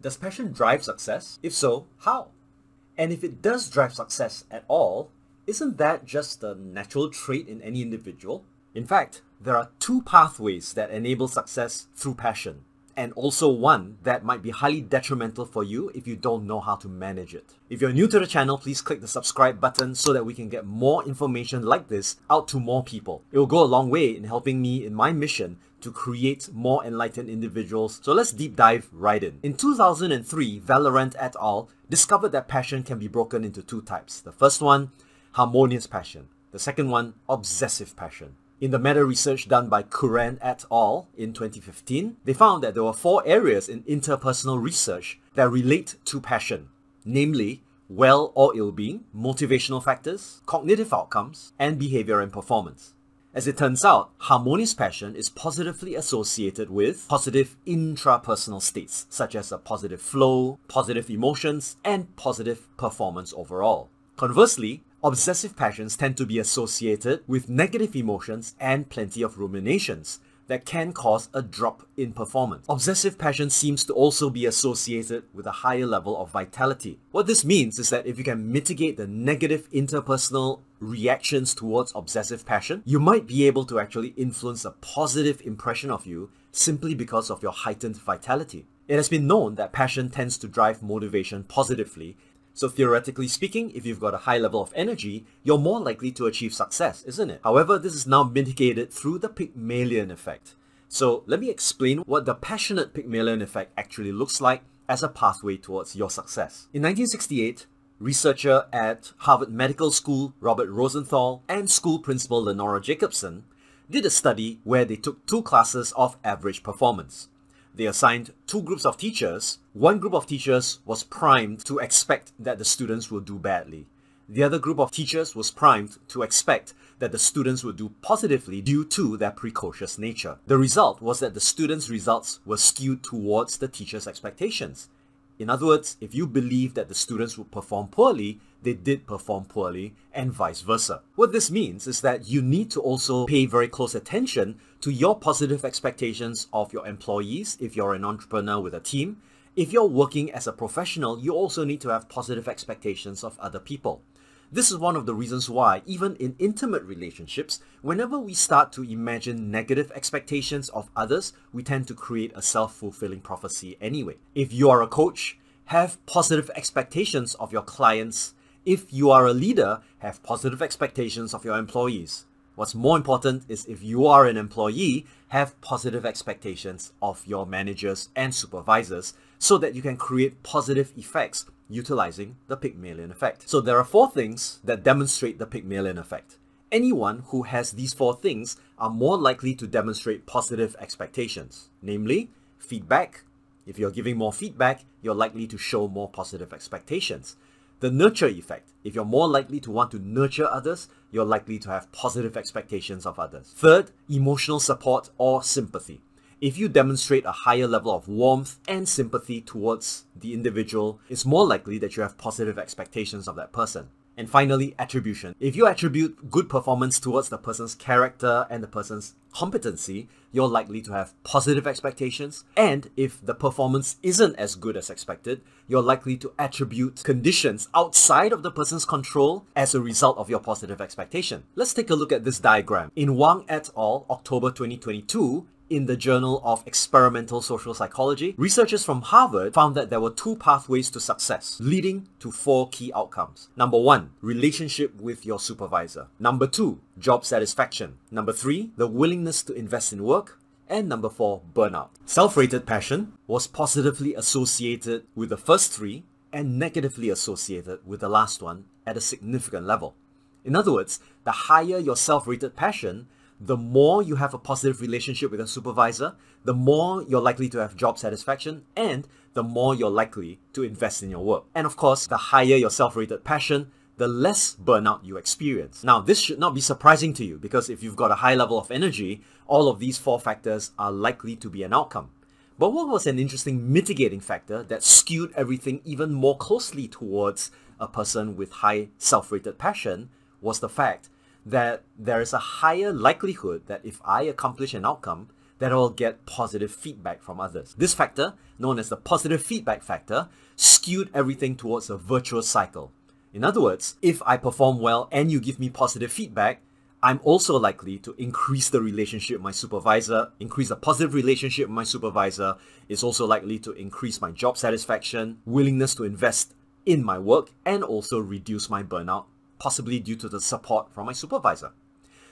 Does passion drive success? If so, how? And if it does drive success at all, isn't that just a natural trait in any individual? In fact, there are two pathways that enable success through passion, and also one that might be highly detrimental for you if you don't know how to manage it. If you're new to the channel, please click the subscribe button so that we can get more information like this out to more people. It will go a long way in helping me in my mission to create more enlightened individuals. So let's deep dive right in. In 2003, Vallerand et al. discovered that passion can be broken into two types. The first one, harmonious passion. The second one, obsessive passion. In the meta-research done by Curran et al. in 2015, they found that there were four areas in interpersonal research that relate to passion, namely well or ill-being, motivational factors, cognitive outcomes, and behavior and performance. As it turns out, harmonious passion is positively associated with positive intrapersonal states, such as a positive flow, positive emotions, and positive performance overall. Conversely, Obsessive passions tend to be associated with negative emotions and plenty of ruminations that can cause a drop in performance. Obsessive passion seems to also be associated with a higher level of vitality. What this means is that if you can mitigate the negative interpersonal reactions towards obsessive passion, you might be able to actually influence a positive impression of you simply because of your heightened vitality. It has been known that passion tends to drive motivation positively so theoretically speaking, if you've got a high level of energy, you're more likely to achieve success, isn't it? However, this is now mitigated through the Pygmalion effect. So let me explain what the passionate Pygmalion effect actually looks like as a pathway towards your success. In 1968, researcher at Harvard Medical School Robert Rosenthal and school principal Lenora Jacobson did a study where they took two classes of average performance. They assigned two groups of teachers. One group of teachers was primed to expect that the students will do badly. The other group of teachers was primed to expect that the students would do positively due to their precocious nature. The result was that the students' results were skewed towards the teacher's expectations. In other words, if you believe that the students would perform poorly, they did perform poorly, and vice versa. What this means is that you need to also pay very close attention to your positive expectations of your employees if you're an entrepreneur with a team. If you're working as a professional, you also need to have positive expectations of other people. This is one of the reasons why, even in intimate relationships, whenever we start to imagine negative expectations of others, we tend to create a self-fulfilling prophecy anyway. If you are a coach, have positive expectations of your clients. If you are a leader, have positive expectations of your employees. What's more important is if you are an employee, have positive expectations of your managers and supervisors so that you can create positive effects utilizing the Pygmalion effect. So there are four things that demonstrate the Pygmalion effect. Anyone who has these four things are more likely to demonstrate positive expectations, namely feedback. If you're giving more feedback, you're likely to show more positive expectations. The nurture effect. If you're more likely to want to nurture others, you're likely to have positive expectations of others. Third, emotional support or sympathy. If you demonstrate a higher level of warmth and sympathy towards the individual, it's more likely that you have positive expectations of that person. And finally, attribution. If you attribute good performance towards the person's character and the person's competency, you're likely to have positive expectations. And if the performance isn't as good as expected, you're likely to attribute conditions outside of the person's control as a result of your positive expectation. Let's take a look at this diagram. In Wang et al., October 2022, in the Journal of Experimental Social Psychology, researchers from Harvard found that there were two pathways to success, leading to four key outcomes. Number one, relationship with your supervisor. Number two, job satisfaction. Number three, the willingness to invest in work. And number four, burnout. Self-rated passion was positively associated with the first three and negatively associated with the last one at a significant level. In other words, the higher your self-rated passion, the more you have a positive relationship with a supervisor, the more you're likely to have job satisfaction and the more you're likely to invest in your work. And of course, the higher your self-rated passion, the less burnout you experience. Now, this should not be surprising to you because if you've got a high level of energy, all of these four factors are likely to be an outcome. But what was an interesting mitigating factor that skewed everything even more closely towards a person with high self-rated passion was the fact that there is a higher likelihood that if I accomplish an outcome, that I'll get positive feedback from others. This factor, known as the positive feedback factor, skewed everything towards a virtuous cycle. In other words, if I perform well and you give me positive feedback, I'm also likely to increase the relationship with my supervisor, increase the positive relationship with my supervisor. It's also likely to increase my job satisfaction, willingness to invest in my work, and also reduce my burnout, possibly due to the support from my supervisor.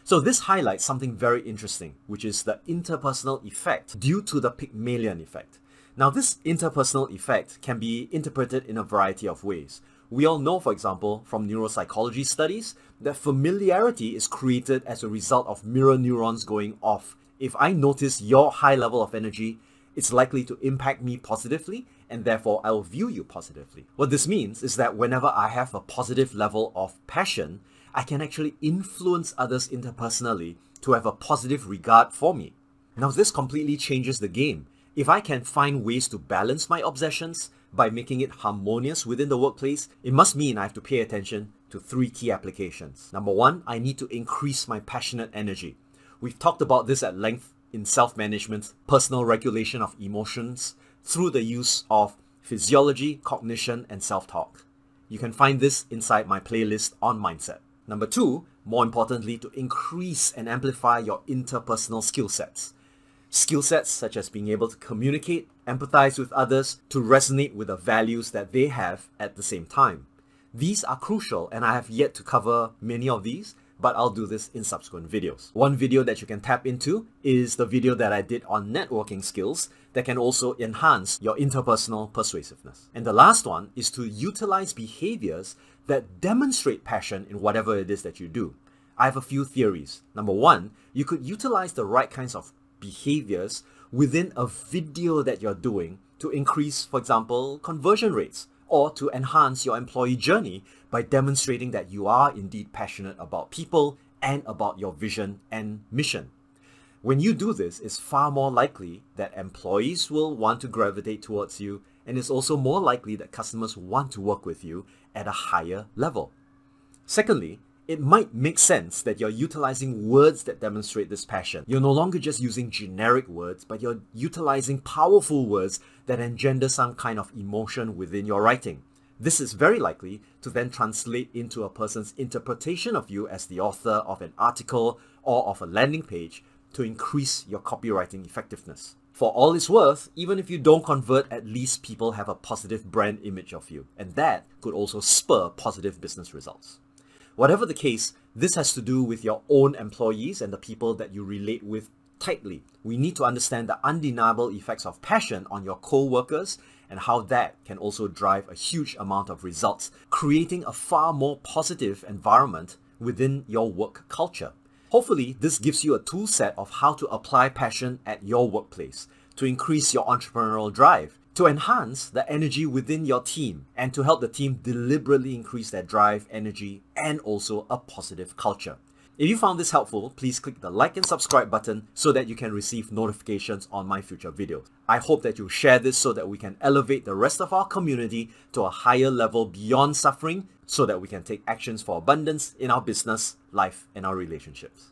So this highlights something very interesting, which is the interpersonal effect due to the Pygmalion effect. Now this interpersonal effect can be interpreted in a variety of ways. We all know, for example, from neuropsychology studies, that familiarity is created as a result of mirror neurons going off. If I notice your high level of energy, it's likely to impact me positively and therefore I will view you positively. What this means is that whenever I have a positive level of passion, I can actually influence others interpersonally to have a positive regard for me. Now this completely changes the game. If I can find ways to balance my obsessions by making it harmonious within the workplace, it must mean I have to pay attention to three key applications. Number one, I need to increase my passionate energy. We've talked about this at length in self-management, personal regulation of emotions, through the use of physiology, cognition, and self-talk. You can find this inside my playlist on mindset. Number two, more importantly, to increase and amplify your interpersonal skill sets. Skill sets such as being able to communicate, empathize with others, to resonate with the values that they have at the same time. These are crucial and I have yet to cover many of these, but I'll do this in subsequent videos. One video that you can tap into is the video that I did on networking skills that can also enhance your interpersonal persuasiveness. And the last one is to utilize behaviors that demonstrate passion in whatever it is that you do. I have a few theories. Number one, you could utilize the right kinds of behaviors within a video that you're doing to increase, for example, conversion rates or to enhance your employee journey by demonstrating that you are indeed passionate about people and about your vision and mission. When you do this, it's far more likely that employees will want to gravitate towards you and it's also more likely that customers want to work with you at a higher level. Secondly, it might make sense that you're utilizing words that demonstrate this passion. You're no longer just using generic words, but you're utilizing powerful words that engender some kind of emotion within your writing. This is very likely to then translate into a person's interpretation of you as the author of an article or of a landing page to increase your copywriting effectiveness. For all it's worth, even if you don't convert, at least people have a positive brand image of you, and that could also spur positive business results. Whatever the case, this has to do with your own employees and the people that you relate with tightly. We need to understand the undeniable effects of passion on your co-workers and how that can also drive a huge amount of results, creating a far more positive environment within your work culture. Hopefully, this gives you a tool set of how to apply passion at your workplace to increase your entrepreneurial drive to enhance the energy within your team and to help the team deliberately increase their drive, energy, and also a positive culture. If you found this helpful, please click the like and subscribe button so that you can receive notifications on my future videos. I hope that you share this so that we can elevate the rest of our community to a higher level beyond suffering so that we can take actions for abundance in our business, life, and our relationships.